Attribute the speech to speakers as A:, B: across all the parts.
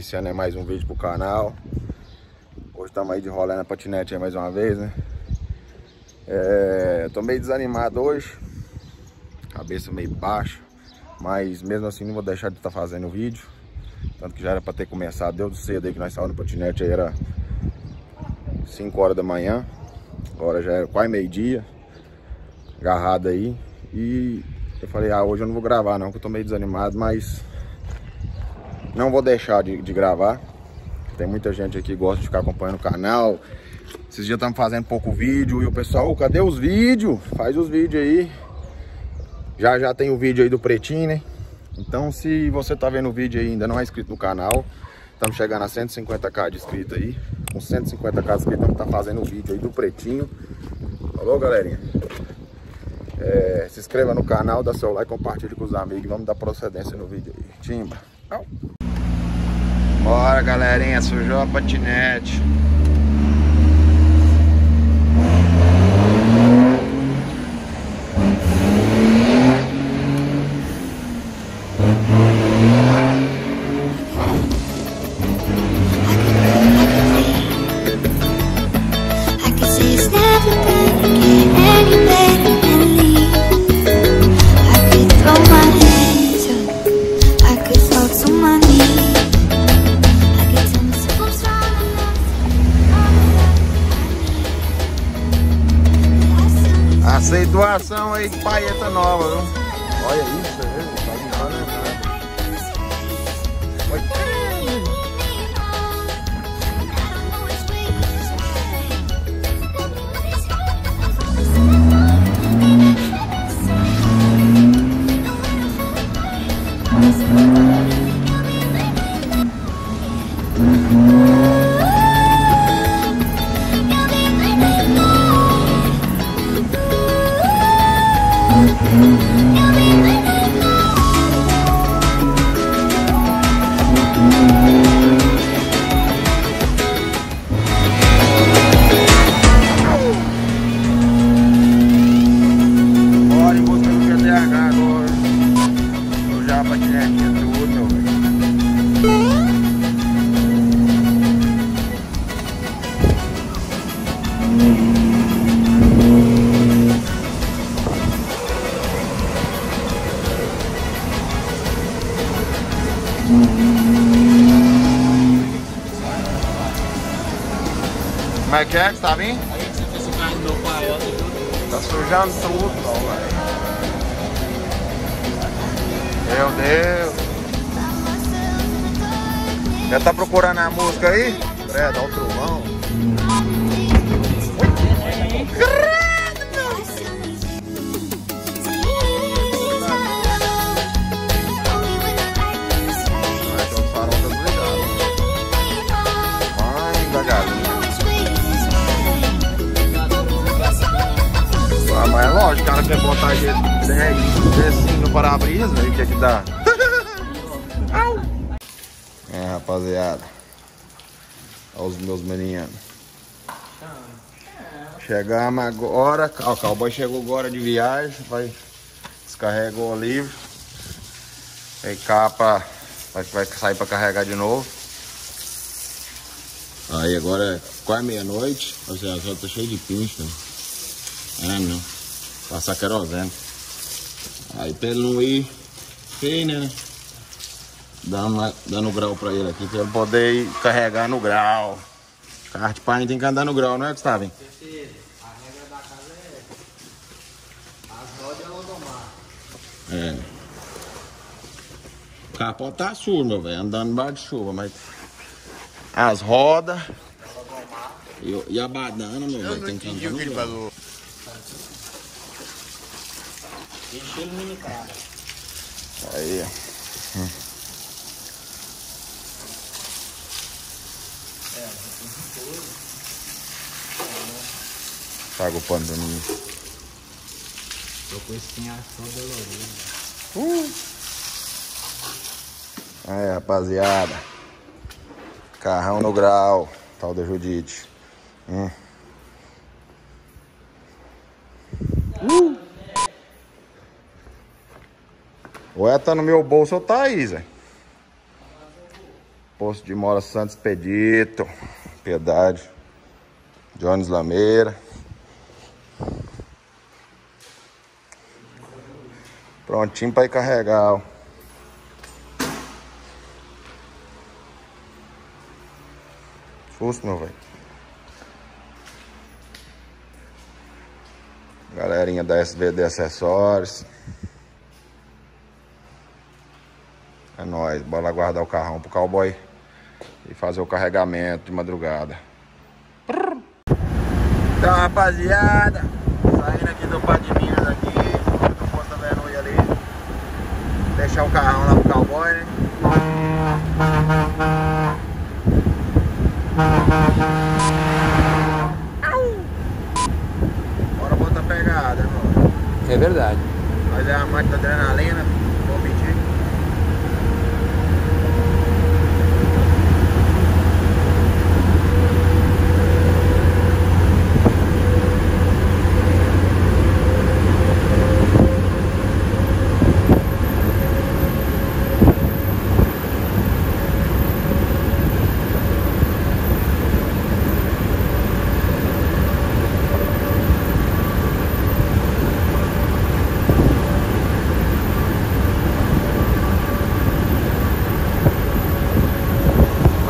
A: Iniciando mais um vídeo pro canal. Hoje estamos aí de rolê na patinete mais uma vez, né? É, tô meio desanimado hoje. Cabeça meio baixa. Mas mesmo assim não vou deixar de estar tá fazendo o vídeo. Tanto que já era para ter começado. Deu cedo aí que nós estávamos no patinete aí era 5 horas da manhã. Agora já é quase meio-dia. Agarrado aí. E eu falei, ah, hoje eu não vou gravar não, que eu tô meio desanimado, mas não vou deixar de, de gravar. Tem muita gente aqui que gosta de ficar acompanhando o canal. Esses dias estamos fazendo pouco vídeo e o pessoal, cadê os vídeos? Faz os vídeos aí. Já já tem o vídeo aí do Pretinho, né? Então se você tá vendo o vídeo aí e ainda não é inscrito no canal, estamos chegando a 150k de inscritos aí. Com 150k de inscritos, estamos tá fazendo o vídeo aí do Pretinho. Falou, galerinha? É, se inscreva no canal, dá seu like, compartilhe com os amigos. Vamos dar procedência no vídeo aí. Timba. Bora, galerinha. Sujou a patinete. Doação aí de paeta nova, viu? Olha isso, viu? Que tá vindo? Tá sujando tudo. Meu Deus. Já tá procurando a música aí? É, dá o trovão. Lógico, o cara quer botar ele assim no para-brisa, ele quer que dá. é, rapaziada. Olha os meus meninos. Chegamos agora. O cowboy chegou agora de viagem. Vai descarregou o livro. Aí capa. Vai, vai sair para carregar de novo. Aí agora é quase meia-noite. Ou seja, já tá cheio de pincho. Né? Ah não. Passar querosene. Aí pra ele não ir feio, né? Dando, dando grau pra ele aqui, pra ele poder ir carregar no grau. Carro de pai tem que andar no grau, não é, Gustavo? Certeza. A regra da casa é essa. As rodas é. É. O carro pode estar tá sujo, meu velho, andando embaixo de chuva, mas as rodas e, e a badana, meu velho, tem que andar no grau. Encheu o mini cara. Aí, hum. É, Paga o pano pra mim.
B: Tô com esse pinhação dolorido.
A: Uh! Aí, rapaziada. Carrão no grau. Tal da Judite. Hum. Uh! Ou é tá no meu bolso ou tá aí, Zé. Posto de Mora Santos Pedito. Piedade. Jones Lameira. Prontinho para ir carregar, ó. Susto, meu velho. Galerinha da SVD Acessórios. Nóis, bora guardar o carrão pro cowboy e fazer o carregamento de madrugada. Então, rapaziada, saindo aqui do Pá de Minas aqui, do posto da ali. Deixar o carrão lá pro cowboy, né? Bora botar pegada, mano.
B: É verdade.
A: Mas é a máquina da adrenalina, vou mentir.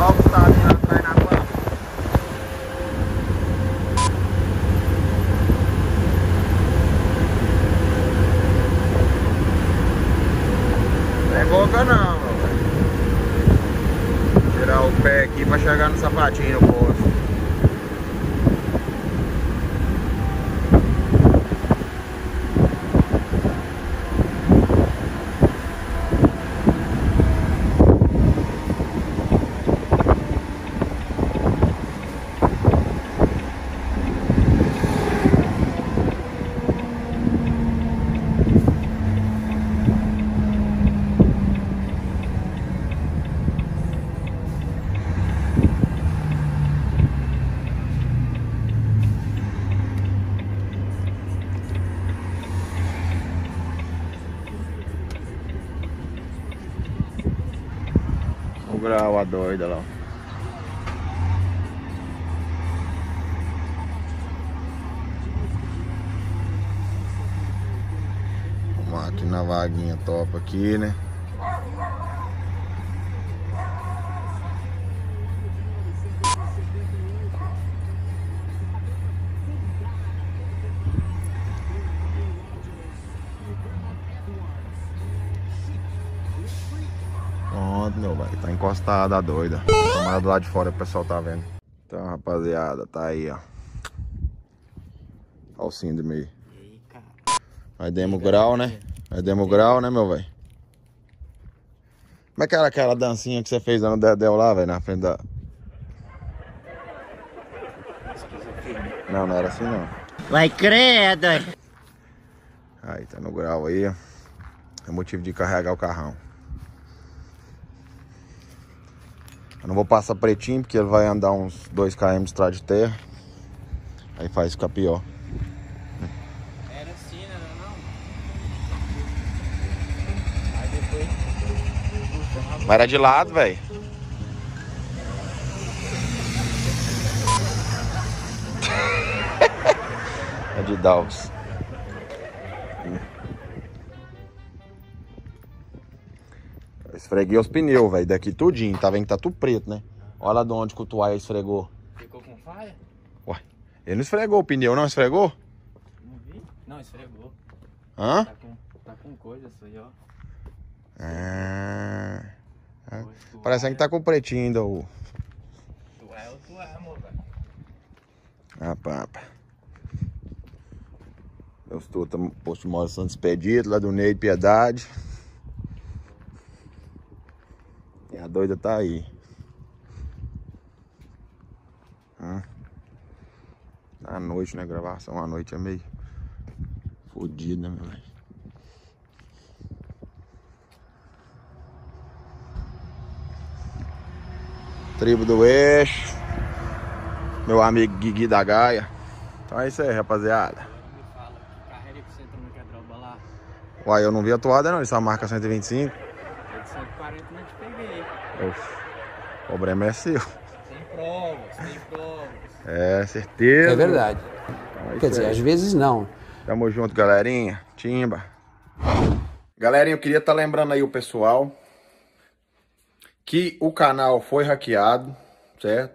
A: Ó o Gustavinho lá atrás na van. Não é boca não, meu velho. Tirar o chegar no sapatinho a doida lá. Aqui na vaguinha top aqui, né? Meu velho. Tá encostada a doida. Tomara do lado de fora o pessoal tá vendo. Então, rapaziada, tá aí, ó. Olha o síndrome aí.
B: Aí,
A: demos grau, né? Aí demos grau, né, meu velho? Como é que era aquela dancinha que você fez no Dedéu lá, velho? Na frente da. Não, não era assim não.
B: Vai credo!
A: Aí, tá no grau aí, ó. É motivo de carregar o carrão. Eu não vou passar pretinho, porque ele vai andar uns 2 km de estrada de terra. Aí faz ficar pior.
B: Era assim, né? Não? Aí depois.
A: Mas era de lado, velho. é de Dows. Esfreguei os pneus, velho, daqui tudinho. Tá vendo que tá tudo preto, né? Olha de onde que o Tuai esfregou.
B: Ficou com falha?
A: Ele não esfregou o pneu, não esfregou?
B: Não vi? Não, esfregou.
A: Hã?
B: Tá com, tá com coisa isso aí, ó.
A: Ah, Ah,
B: tu
A: parece que tá com o pretinho ainda, o...
B: Tu é ou tu é, amor, velho?
A: Ah, papa. Eu estou posto de Mora Santos Expedito, lá do Ney de Piedade. E a doida tá aí. Hum. À noite, né? Gravação à noite é meio fodido, né, meu velho? Tribo do Eixo. Meu amigo Guigui da Gaia. Então é isso aí, rapaziada. Uai, eu não vi a toada não, essa marca 125.
B: É de 140 não te peguei.
A: Uf. O problema é seu.
B: Tem provas, tem provas.
A: É, certeza.
C: É verdade.
A: Então é
C: Quer dizer,
A: aí.
C: às vezes não.
A: Tamo junto, galerinha. Timba. Galerinha, eu queria estar lembrando aí o pessoal que o canal foi hackeado, certo?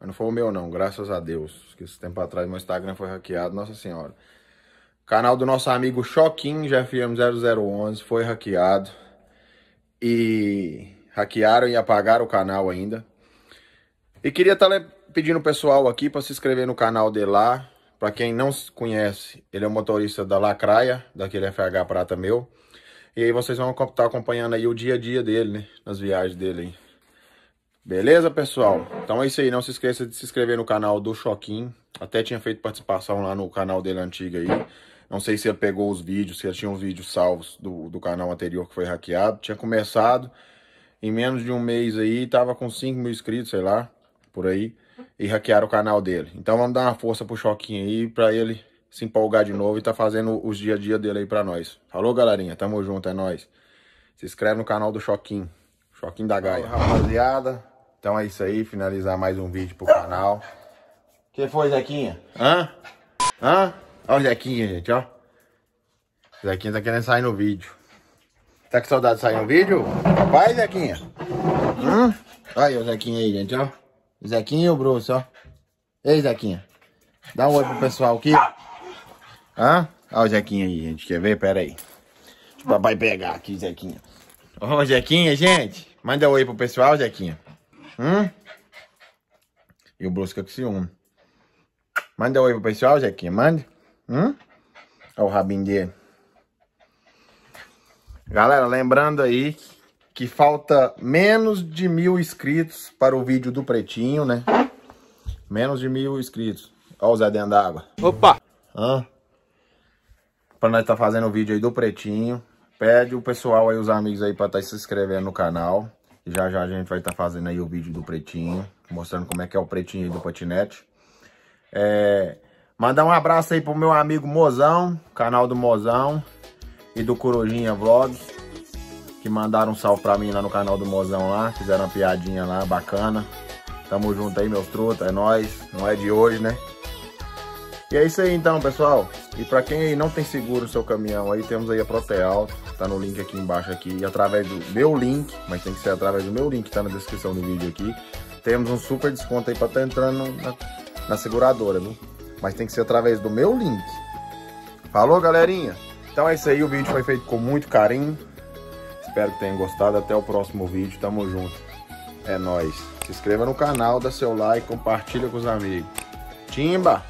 A: Mas não foi o meu não, graças a Deus. Que esse tempo atrás meu Instagram foi hackeado, nossa senhora. O canal do nosso amigo Choquinho GFM0011 foi hackeado. E hackearam e apagaram o canal ainda. E queria estar pedindo o pessoal aqui para se inscrever no canal dele lá. Para quem não conhece, ele é o motorista da Lacraia, daquele FH Prata meu. E aí vocês vão estar acompanhando aí o dia a dia dele, né? Nas viagens dele aí. Beleza, pessoal? Então é isso aí. Não se esqueça de se inscrever no canal do Choquinho. Até tinha feito participação lá no canal dele antigo aí. Não sei se ele pegou os vídeos, se ele tinha os vídeos salvos do, do canal anterior que foi hackeado. Tinha começado em menos de um mês aí, tava com 5 mil inscritos, sei lá, por aí. E hackearam o canal dele. Então vamos dar uma força pro Choquinho aí, pra ele se empolgar de novo e tá fazendo os dia a dia dele aí pra nós. Falou, galerinha? Tamo junto, é nóis. Se inscreve no canal do Choquinho. Choquinho da Gaia. Rapaziada, então é isso aí. Finalizar mais um vídeo pro canal. que foi, Zequinha? Hã? Hã? Olha o Zequinha, gente, ó. O Zequinha tá querendo sair no vídeo. Tá com saudade de sair no vídeo? Papai, Zequinha? Hum? Olha o Zequinha aí, gente, ó. Zequinha e o Bruce, ó. Ei, Zequinha. Dá um oi pro pessoal aqui. Hã? Olha o Zequinha aí, gente. Quer ver? Pera aí. Deixa o papai pegar aqui, Zequinha. Ô, Zequinha, gente. Manda um oi pro pessoal, Zequinha. Hum? E o fica com ciúme. Manda um oi pro pessoal, Zequinha. Manda. Hum? Olha o rabinho dele. Galera, lembrando aí que falta menos de mil inscritos para o vídeo do Pretinho, né? Menos de mil inscritos. Olha o Zé dentro d'água.
C: Opa!
A: Hã? Pra nós tá fazendo o vídeo aí do Pretinho. Pede o pessoal aí, os amigos aí, pra estar se inscrevendo no canal. E já já a gente vai estar fazendo aí o vídeo do Pretinho. Mostrando como é que é o Pretinho aí do patinete. É... Mandar um abraço aí pro meu amigo Mozão, canal do Mozão e do Corujinha Vlogs, que mandaram um salve pra mim lá no canal do Mozão lá, fizeram uma piadinha lá, bacana. Tamo junto aí, meus truta, é nóis, não é de hoje, né? E é isso aí então, pessoal. E pra quem aí não tem seguro no seu caminhão aí, temos aí a Proteal, tá no link aqui embaixo aqui, e através do meu link, mas tem que ser através do meu link, tá na descrição do vídeo aqui. Temos um super desconto aí pra estar entrando na, na seguradora, viu? Mas tem que ser através do meu link. Falou, galerinha? Então é isso aí, o vídeo foi feito com muito carinho. Espero que tenham gostado. Até o próximo vídeo. Tamo junto. É nóis. Se inscreva no canal, dá seu like, compartilha com os amigos. Timba!